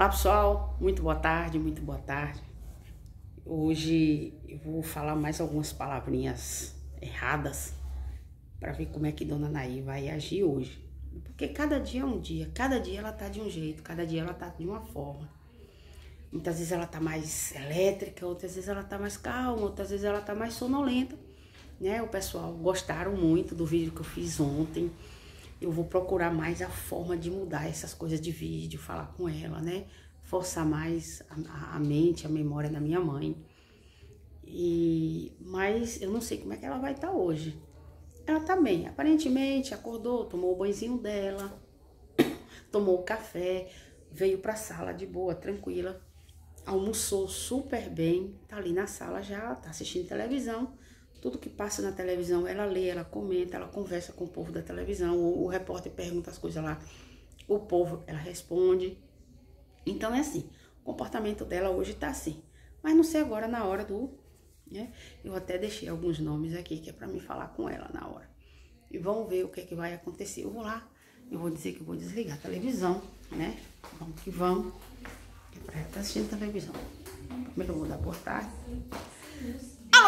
Olá pessoal, muito boa tarde, muito boa tarde. Hoje eu vou falar mais algumas palavrinhas erradas para ver como é que Dona Naí vai agir hoje. Porque cada dia é um dia, cada dia ela tá de um jeito, cada dia ela tá de uma forma. Muitas vezes ela tá mais elétrica, outras vezes ela tá mais calma, outras vezes ela tá mais sonolenta. Né? O pessoal gostaram muito do vídeo que eu fiz ontem eu vou procurar mais a forma de mudar essas coisas de vídeo, falar com ela, né? Forçar mais a, a mente, a memória da minha mãe. E, mas eu não sei como é que ela vai estar tá hoje. Ela tá bem, aparentemente acordou, tomou o banhozinho dela, tomou o café, veio pra sala de boa, tranquila, almoçou super bem, tá ali na sala já, tá assistindo televisão. Tudo que passa na televisão, ela lê, ela comenta, ela conversa com o povo da televisão, o, o repórter pergunta as coisas lá, o povo, ela responde. Então é assim, o comportamento dela hoje tá assim. Mas não sei agora na hora do, né? Eu até deixei alguns nomes aqui que é para me falar com ela na hora. E vamos ver o que é que vai acontecer. Eu vou lá, eu vou dizer que vou desligar a televisão, né? Vamos que vamos. É pra ela tá assistindo televisão. Primeiro eu vou dar boa tarde.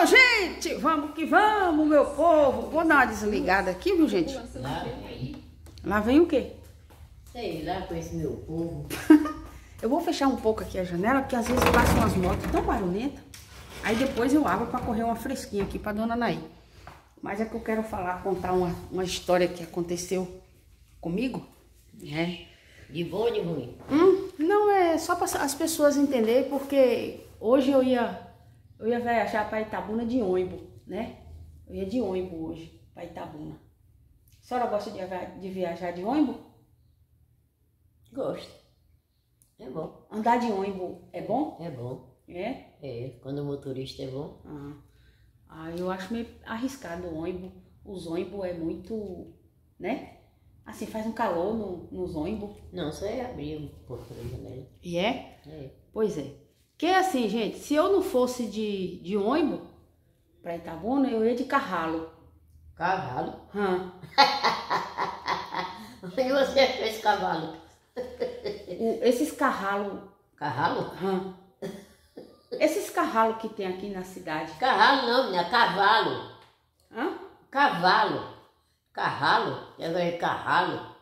Gente! Vamos que vamos, meu povo! Vou dar uma desligada aqui, viu, gente? Lá vem. Lá vem o quê? Sei lá com esse meu povo. eu vou fechar um pouco aqui a janela, porque às vezes passam umas motos tão barulhentas. Aí depois eu abro para correr uma fresquinha aqui para dona Naí. Mas é que eu quero falar, contar uma, uma história que aconteceu comigo. É. De bom ou de ruim? Hum, não, é só para as pessoas entenderem, porque hoje eu ia eu ia viajar para Itabuna de ônibus, né? Eu ia de ônibus hoje para Itabuna. A senhora gosta de, viajar de ônibus? Gosto. É bom. Andar de ônibus é bom? É bom. É? É, quando o motorista é bom. Ah, ah eu acho meio arriscado o ônibus. Os ônibus é muito, né? Assim, faz um calor no, nos ônibus. Não, só é abrir um pouco da janela. E é? É. Pois é. Que é assim, gente, se eu não fosse de, de ônibus pra Itabuna, eu ia de carralo. Cavalo? Hum. e você fez cavalo? O, esses carralo. Carralo? Hum. Esses carralo que tem aqui na cidade. Carralo não, menina, cavalo. Hã? Cavalo. Carralo? É carralo.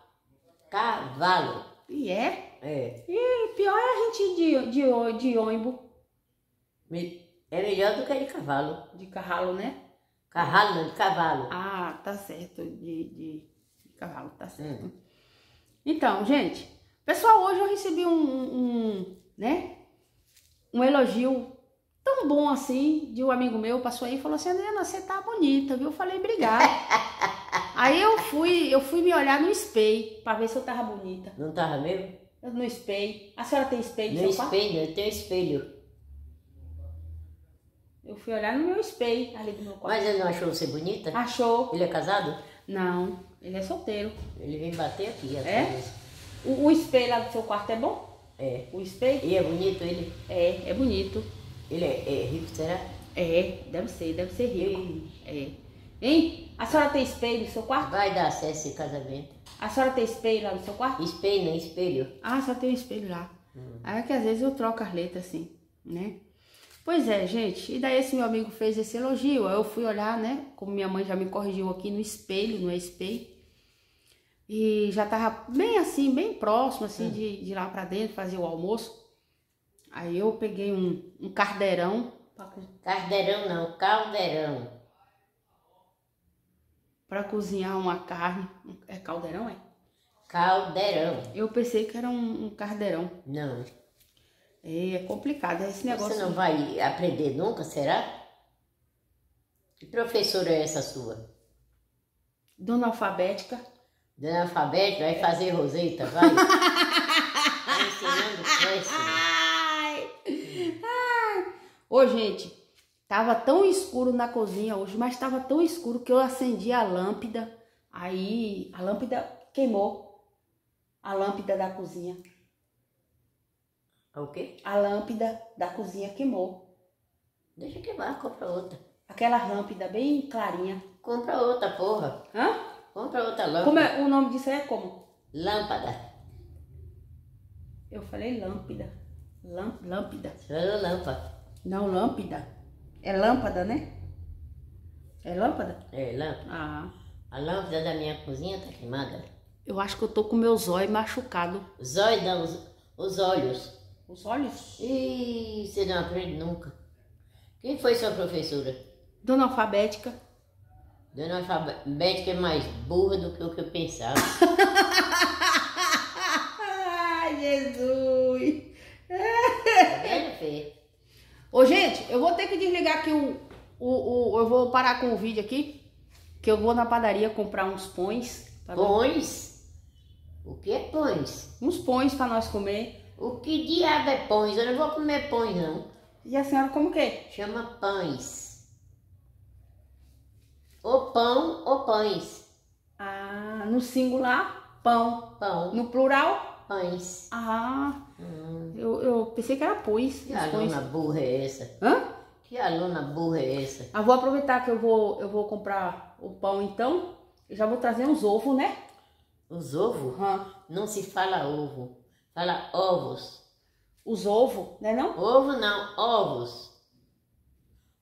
Cavalo. E é? É. E pior é a gente de, de, de ônibus. É melhor do que de cavalo. De carralo, né? Carralo, não, de cavalo. Ah, tá certo. De, de, de cavalo, tá certo. Hum. Então, gente, pessoal, hoje eu recebi um, um, né? Um elogio tão bom assim de um amigo meu, passou aí e falou assim, Adriana, você tá bonita, viu? Eu falei, obrigada. aí eu fui, eu fui me olhar no espelho pra ver se eu tava bonita. Não tava mesmo? No espelho. A senhora tem espelho no, no espelho, eu tenho espelho. Eu fui olhar no meu espelho ali do meu quarto. Mas ele não achou você bonita? Achou. Ele é casado? Não, ele é solteiro. Ele vem bater aqui. É? O, o, espelho lá do seu quarto é bom? É. O espelho? E é bonito ele? É, é bonito. Ele é, é rico, será? É, deve ser, deve ser rico. E... É. Hein? A senhora tem espelho no seu quarto? Vai dar acesso esse casamento. A senhora tem espelho lá no seu quarto? Espelho, nem espelho. Ah, só tem um espelho lá. Hum. Aí é que às vezes eu troco as letras assim, né? Pois é, gente. E daí esse meu amigo fez esse elogio. Aí eu fui olhar, né? Como minha mãe já me corrigiu aqui no espelho, no espelho. E já tava bem assim, bem próximo, assim, hum. de, de ir lá pra dentro fazer o almoço. Aí eu peguei um, um cardeirão. Cardeirão não, caldeirão para cozinhar uma carne. É caldeirão, é? Caldeirão. Eu pensei que era um, um cardeirão. Não. É, é complicado esse negócio. Você não vai aprender nunca, será? Que professora é essa sua? Dona Alfabética. Dona Alfabética vai fazer roseta, vai? tá ensinando péssimo. Ai. Ai. Ô, gente, Tava tão escuro na cozinha hoje, mas tava tão escuro que eu acendi a lâmpada. Aí a lâmpada queimou. A lâmpada da cozinha. O quê? A lâmpada da cozinha queimou. Deixa queimar, compra outra. Aquela lâmpada bem clarinha. Compra outra, porra. Hã? Compra outra lâmpada. Como é, o nome disso é como? Lâmpada. Eu falei lâmpada. Lâmpada. Você falou lâmpada. Não, lâmpada. É lâmpada, né? É lâmpada? É, lâmpada. Ah. A lâmpada da minha cozinha tá queimada. Eu acho que eu tô com meus olhos machucados. Os olhos não, os, os olhos. Os olhos? Ih, você não aprende nunca. Quem foi sua professora? Dona Alfabética. Dona Alfabética é mais burra do que o que eu pensava. Ai, Jesus! Tá vendo, Fê? Ô, gente, eu vou ter que desligar aqui o, o, o. Eu vou parar com o vídeo aqui. Que eu vou na padaria comprar uns pães. nós- Pães? O que é pães? Uns pães pra nós comer. O que diabo é pães? Eu não vou comer pães, não. E a senhora como que? Chama pães. Ou pão ou pães. Ah, no singular, pão. Pão, No plural, pães. ah, Hum, eu, eu pensei que era pães. que os pães. aluna burra é essa? Hã? Que aluna burra é essa? Ah, vou aproveitar que eu vou, eu vou comprar o pão então. Eu já vou trazer uns ovos, né? Os ovos? Aham. Não se fala ovo. Fala ovos. Os ovos, né não? Ovo não, ovos.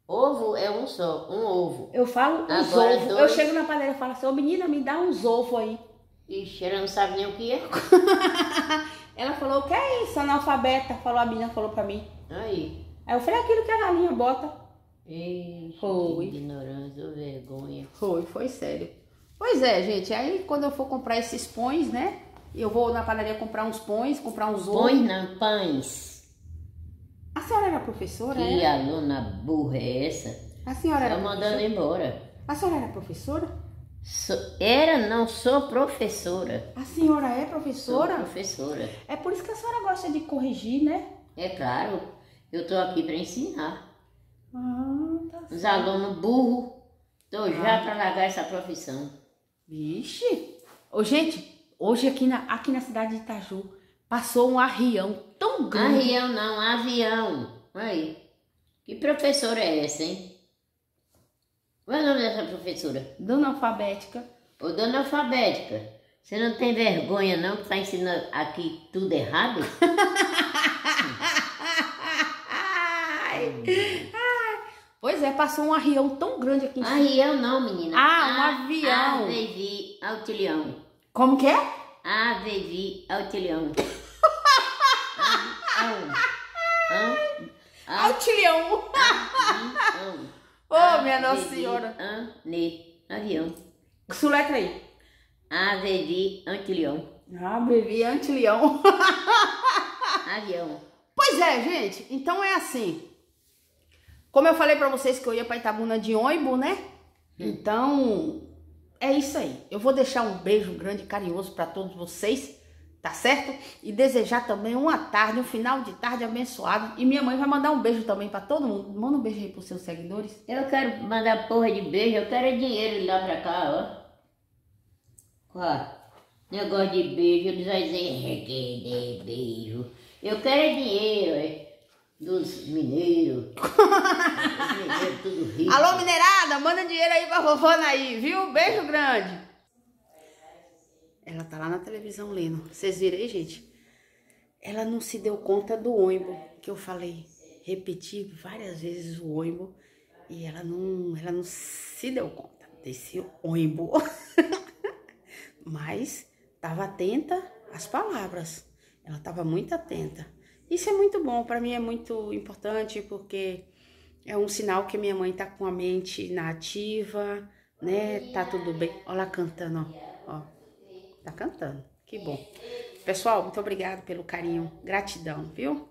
Ovo é um só, um ovo. Eu falo uns ovos. Eu chego na padaria e falo assim, ô menina, me dá uns ovos aí. Ixi, ela não sabe nem o que é. Ela falou, o que é isso, analfabeta? Falou, a menina falou pra mim. Aí. Aí eu falei, aquilo que a galinha bota. Ixi, Foi. que ignorância, vergonha. Foi, foi sério. Pois é, gente. Aí quando eu for comprar esses pães, né? Eu vou na padaria comprar uns pães, comprar uns ovos. Pões não, pães. A senhora era professora? Que Era? aluna burra é essa? A senhora era Tá mandando professora? embora. A senhora era professora? Era, não sou professora. A senhora é Sou professora? professora. É por isso que a senhora gosta de corrigir, né? É claro, eu tô aqui para ensinar. Ah, tá Os certo. alunos burros, tô Ah. já para largar essa profissão. Vixe! Ô, gente, hoje aqui na, aqui na cidade de Itaju passou um arrião tão grande. Avião não, avião. Aí. Que professora é essa, hein? Qual é o nome dessa professora? Dona Alfabética. Ô, dona alfabética, você não tem vergonha não que tá ensinando aqui tudo errado? Pois é, passou um arrião tão grande aqui em cima. Avião não, menina. Ah, um avião. Avevi autilhão. Como que é? Avevi autilhão. Avião. Hã? Nossa Senhora. ane- Avião. Suletra aí. Avevi antilhão. Ah, bebi antilhão. Avião. Pois é, gente. Então é assim. Como eu falei pra vocês que eu ia pra Itabuna de ônibus, né? Então, é isso aí. Eu vou deixar um beijo grande e carinhoso pra todos vocês, tá certo? E desejar também uma tarde, um final de tarde abençoado. E minha mãe vai mandar um beijo também pra todo mundo. Manda um beijo aí pros seus seguidores. Eu quero mandar porra de beijo, eu quero dinheiro lá pra cá, ó. Ó, negócio de beijo, eles vão dizer "É que de beijo. Eu quero dinheiro, é. Dos mineiros. Os mineiros tudo rico. Alô, mineirada, manda dinheiro aí pra vovó aí, viu? Beijo grande. Ela tá lá na televisão lendo. Vocês viram aí, gente? Ela não se deu conta do ônibus que eu falei. Repeti várias vezes o ônibus e ela não, ela não se deu conta desse ônibus. Mas tava atenta às palavras. Ela tava muito atenta. Isso é muito bom, para mim é muito importante porque é um sinal que minha mãe tá com a mente na ativa, né? Tá tudo bem. Olha lá cantando, ó. ó. Tá cantando. Que bom. Pessoal, muito obrigado pelo carinho. Gratidão, viu?